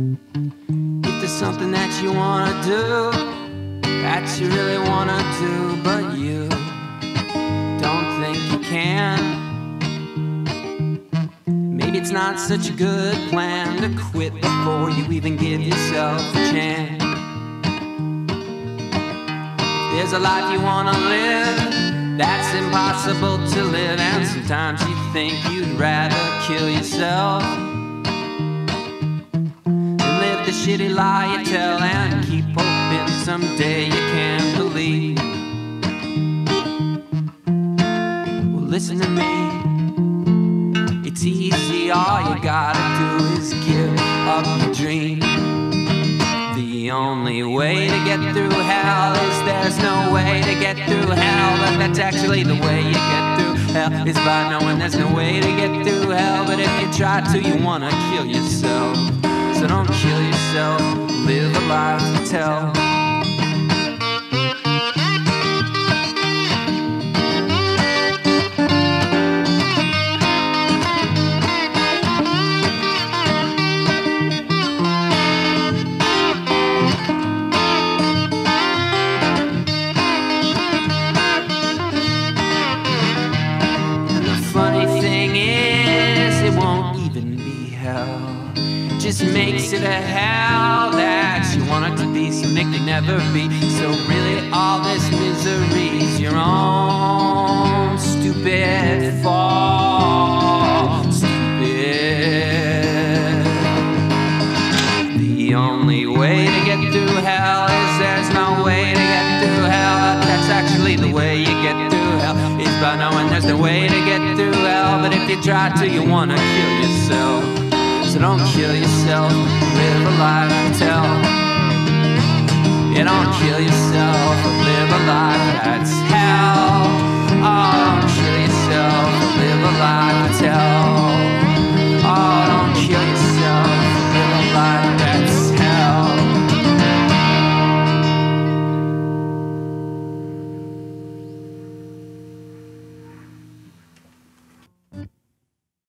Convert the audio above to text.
If there's something that you wanna do, that you really wanna do, but you don't think you can. Maybe it's not such a good plan to quit before you even give yourself a chance. There's a life you wanna live that's impossible to live, and sometimes you think you'd rather kill yourself the shitty lie you tell and keep hoping someday you can believe. Well, listen to me. It's easy, all you gotta do is give up your dream. The only way to get through hell is there's no way to get through hell, but that's actually the way you get through hell is by knowing there's no way to get through hell. But if you try to, you wanna kill yourself. And the funny thing is, it won't even be hell. Just makes it a hell that you want it to be, so it can never be. So really, all this misery's your own stupid fault. Stupid. The only way to get through hell is there's no way to get through hell. That's actually the way you get through hell is by knowing there's no way to get through hell. But if you try to, you wanna kill yourself. So don't kill yourself, live a life to tell. You don't kill yourself, live a life that's hell.